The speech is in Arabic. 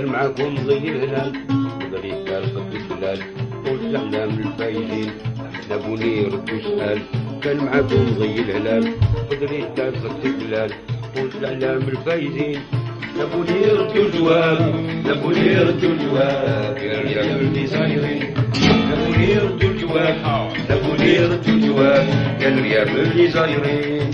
معاكم ضي الهلال. وقريت الخط الهلال. قلت إحنا من الفايزين جابوني ردوا سؤال كان معاكم ضي الهلال. وقريت الخط الهلال. قلت إحنا من الفايزين جابوني ردوا الجواب. جابوني ردوا الجواب. يا رجال اللي صايرين. جابوني ردوا الجواب. جابوني ردوا الجواب. يا ريال اللي صايرين.